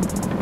you